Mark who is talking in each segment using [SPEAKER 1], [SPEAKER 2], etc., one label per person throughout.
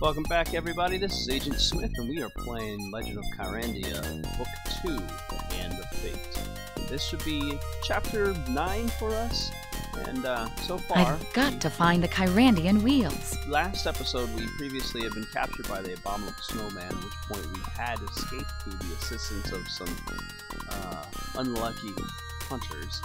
[SPEAKER 1] Welcome back, everybody. This is Agent Smith, and we are playing Legend of Kyrandia, Book 2, The Hand of Fate. This should be Chapter 9 for us, and uh, so far...
[SPEAKER 2] I've got to find the Kyrandian wheels.
[SPEAKER 1] Last episode, we previously had been captured by the Abominable Snowman, at which point we had escaped through the assistance of some uh, unlucky hunters.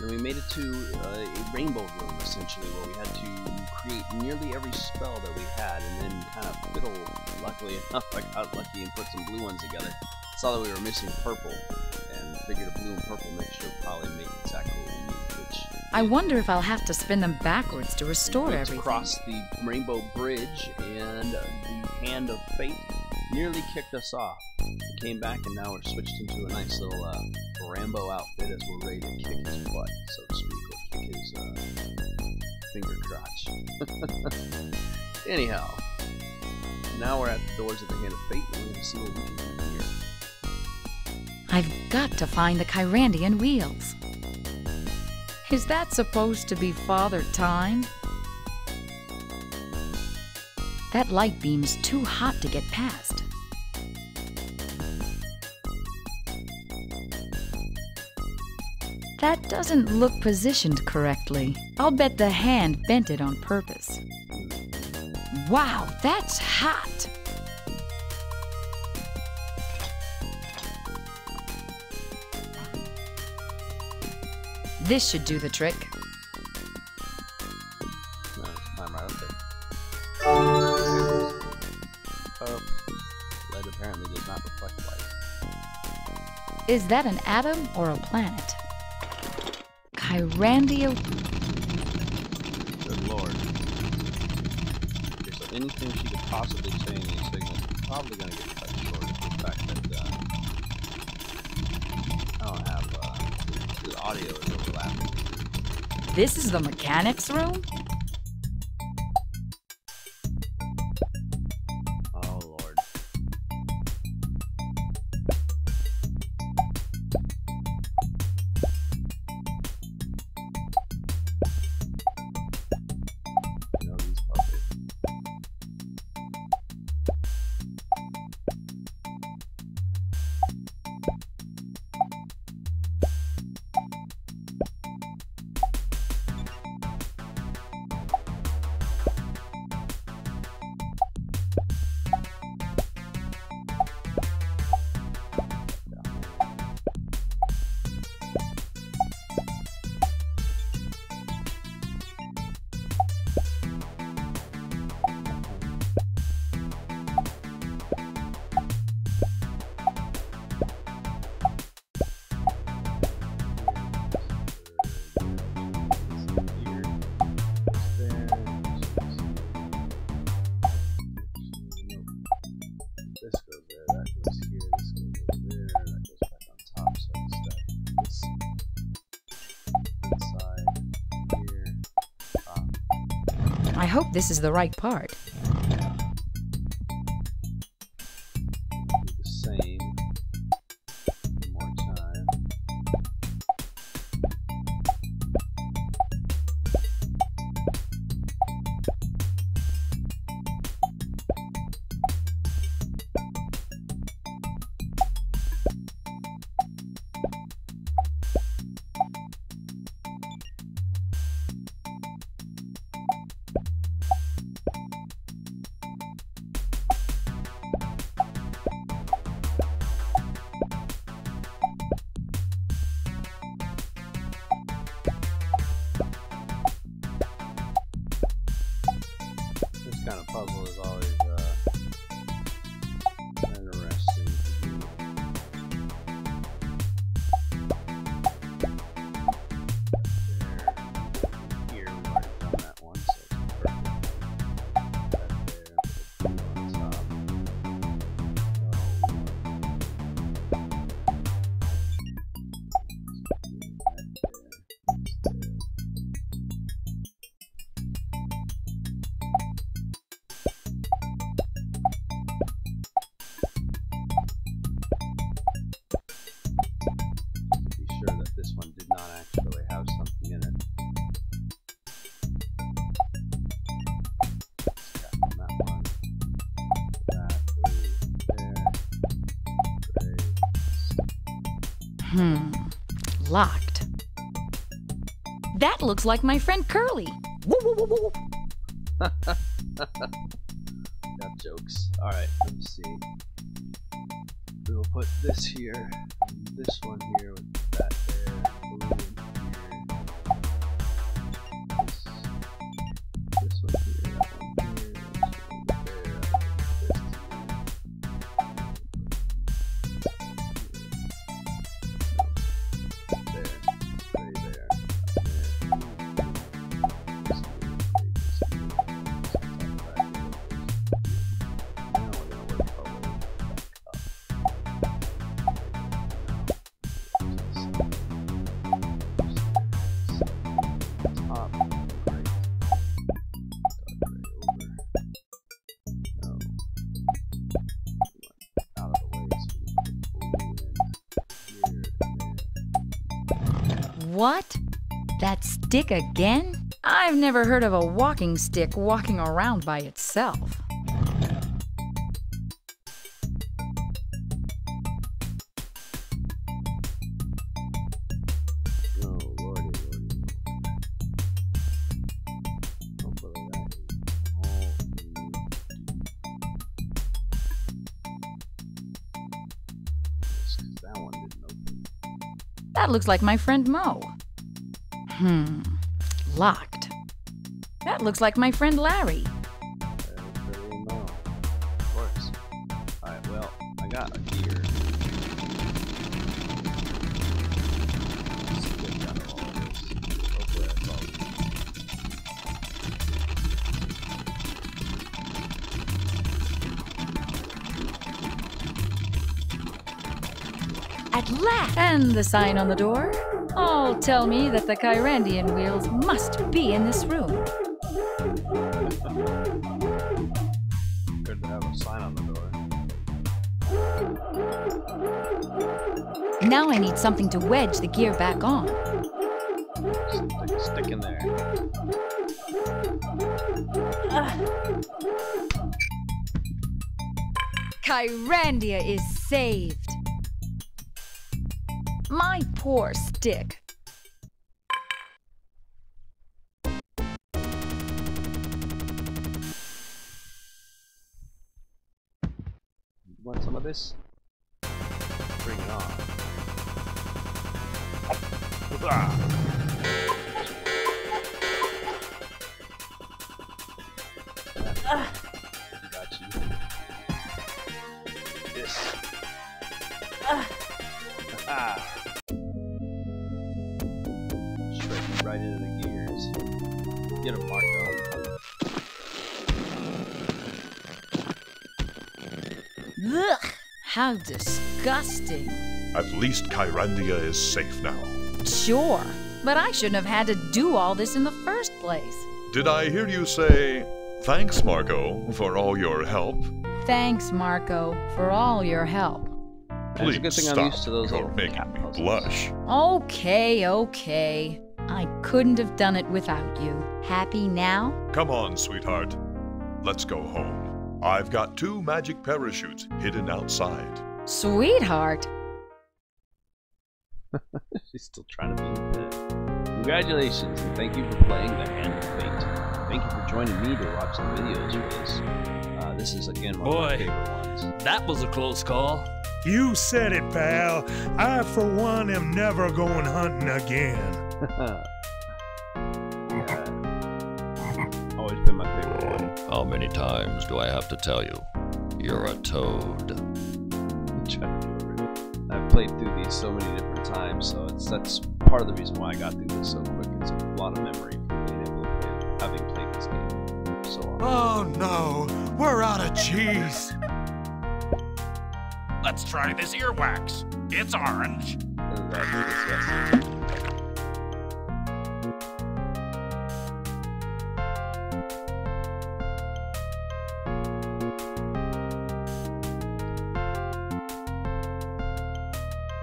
[SPEAKER 1] Then we made it to uh, a rainbow room, essentially, where we had nearly every spell that we had, and then kind of fiddle. Luckily enough, I got lucky and put some blue ones together. Saw that we were missing purple, and figured a blue and purple mixture would probably make exactly what we need, which...
[SPEAKER 2] I wonder if I'll have to spin them backwards to restore
[SPEAKER 1] we
[SPEAKER 2] everything.
[SPEAKER 1] across the rainbow bridge, and the hand of fate nearly kicked us off. We came back, and now we're switched into a nice little uh, Rambo outfit as we're ready to kick his butt, so to speak, or kick his uh, finger crotch. Anyhow, now we're at the doors of the Hand of Fate, and we're going to see what we can do here.
[SPEAKER 2] I've got to find the Kyrandian wheels. Is that supposed to be Father Time? That light beam's too hot to get past. That doesn't look positioned correctly. I'll bet the hand bent it on purpose. Wow, that's hot! This should do the trick.
[SPEAKER 1] No, climb right up there. Lead apparently does not reflect light.
[SPEAKER 2] Is that an atom or a planet? Kyrandia.
[SPEAKER 1] Good lord. Okay, so anything she could possibly say in these signals is probably going to get cut short the fact that uh, I don't have uh, the audio is overlapping.
[SPEAKER 2] This is the mechanics room? Hope this is the right part.
[SPEAKER 1] not actually have something in it.
[SPEAKER 2] Hmm. Locked. That looks like my friend Curly. Woo, woo, woo,
[SPEAKER 1] that jokes. Alright, let me see. We will put this here, and this one here with that there.
[SPEAKER 2] What? That stick again? I've never heard of a walking stick walking around by itself.
[SPEAKER 1] That
[SPEAKER 2] looks like my friend Mo. Hmm. Locked. That looks like my friend Larry.
[SPEAKER 1] Of course. Alright, well, I got a gear. Let's get out of all this. Hopefully that's all we need.
[SPEAKER 2] At last! And the sign on the door? All tell me that the Kyrandian wheels must be in this room.
[SPEAKER 1] Good to have a sign on the door.
[SPEAKER 2] Now I need something to wedge the gear back on.
[SPEAKER 1] Stick, stick in there.
[SPEAKER 2] Kyrandia is saved. My poor stick.
[SPEAKER 1] Want some of this? Bring it on. Ah. Got Get him, Marco.
[SPEAKER 2] Ugh, how disgusting.
[SPEAKER 3] At least Kyrandia is safe now.
[SPEAKER 2] Sure, but I shouldn't have had to do all this in the first place.
[SPEAKER 3] Did I hear you say, thanks, Marco, for all your help?
[SPEAKER 2] Thanks, Marco, for all your help.
[SPEAKER 1] And it's a
[SPEAKER 3] Please
[SPEAKER 1] good thing I'm
[SPEAKER 3] stop.
[SPEAKER 1] used to those
[SPEAKER 3] You're
[SPEAKER 1] little
[SPEAKER 3] making
[SPEAKER 1] cat
[SPEAKER 3] me
[SPEAKER 1] puzzles.
[SPEAKER 3] blush.
[SPEAKER 2] Okay, okay. I couldn't have done it without you. Happy now?
[SPEAKER 3] Come on, sweetheart. Let's go home. I've got two magic parachutes hidden outside.
[SPEAKER 2] Sweetheart.
[SPEAKER 1] She's still trying to be in bed. Congratulations, and thank you for playing The Hand of Fate. Thank you for joining me to watch the videos for this. Uh, this is, again, one of my favorite ones.
[SPEAKER 4] That was a close call.
[SPEAKER 5] You said it, pal. I, for one, am never going hunting again.
[SPEAKER 1] Yeah. Always been my favorite one.
[SPEAKER 6] How many times do I have to tell you? You're a toad.
[SPEAKER 1] I'm trying to remember it. I've played through these so many different times, so it's that's part of the reason why I got through this so quick. It's a lot of memory from being able to play, having played this game so often.
[SPEAKER 5] Oh no, we're out of cheese.
[SPEAKER 7] Let's try this earwax. It's orange.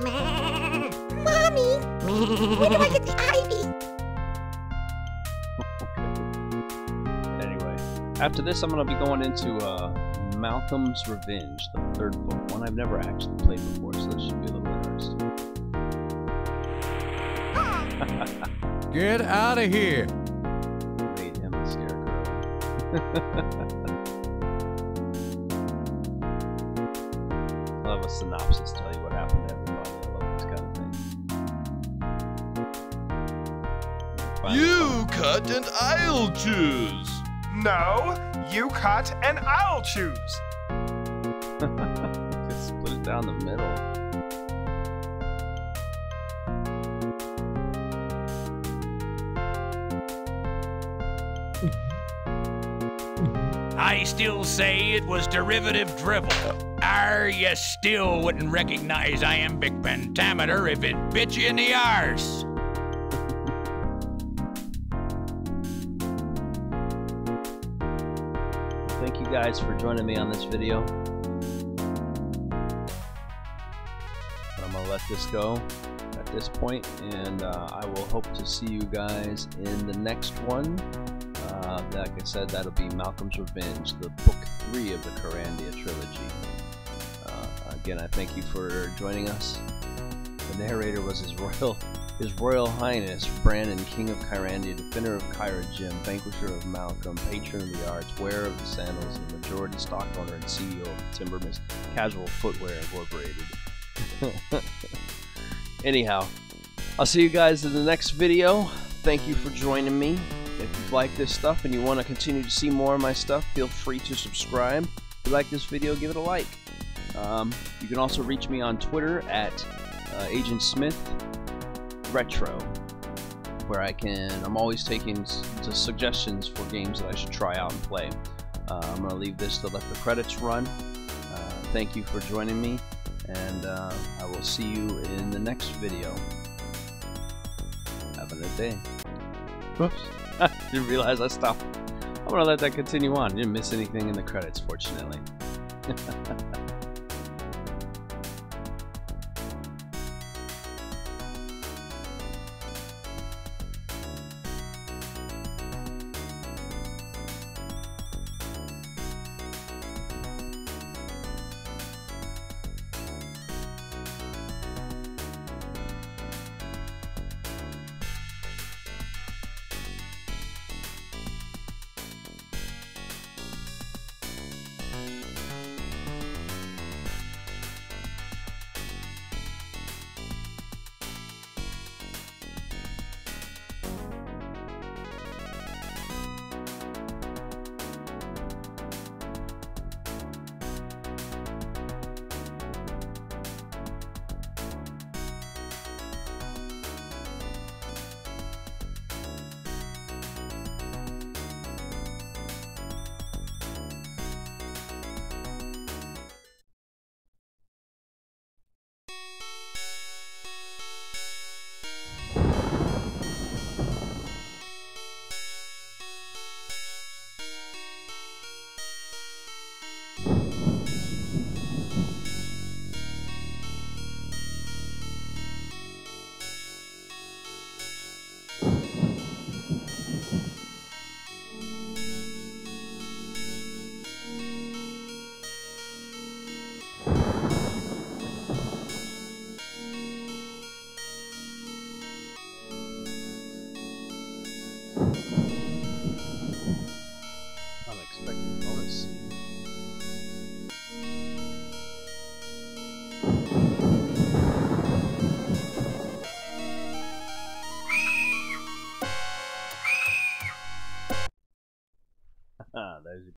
[SPEAKER 8] Mommy, where do I get the ivy?
[SPEAKER 1] Anyway, after this, I'm gonna be going into uh, Malcolm's Revenge, the third book, one I've never actually played before, so this should be a little interesting.
[SPEAKER 4] Get out of here.
[SPEAKER 1] Made him the scarecrow. I'll have a synopsis tell you what happened to thing.
[SPEAKER 3] You cut and I'll choose.
[SPEAKER 9] No, you cut and I'll choose.
[SPEAKER 1] Just split it down the middle.
[SPEAKER 7] I still say it was derivative drivel. Ar, you still wouldn't recognize iambic pentameter if it bit you in the arse.
[SPEAKER 1] Guys for joining me on this video. I'm gonna let this go at this point, and uh, I will hope to see you guys in the next one. Uh, like I said, that'll be Malcolm's Revenge, the book three of the Kyrandia trilogy. Uh, again, I thank you for joining us. The narrator was His Royal, His Royal Highness Brandon, King of Kyrandia, Defender of Kyra Jim, Vanquisher of Malcolm, Patron of the Arts, Wearer of the Sandals, and majority stock owner and CEO of Timbermist Casual Footwear Incorporated. Anyhow, I'll see you guys in the next video. Thank you for joining me. If you like this stuff and you want to continue to see more of my stuff, feel free to subscribe. If you like this video, give it a like. Um, you can also reach me on Twitter at uh, Agent Smith Retro, where I can. I'm always taking suggestions for games that I should try out and play. Uh, I'm gonna leave this to let the credits run. Uh, thank you for joining me, and uh, I will see you in the next video. Have a good day. Whoops. Didn't realize I stopped. I'm gonna let that continue on. Didn't miss anything in the credits, fortunately.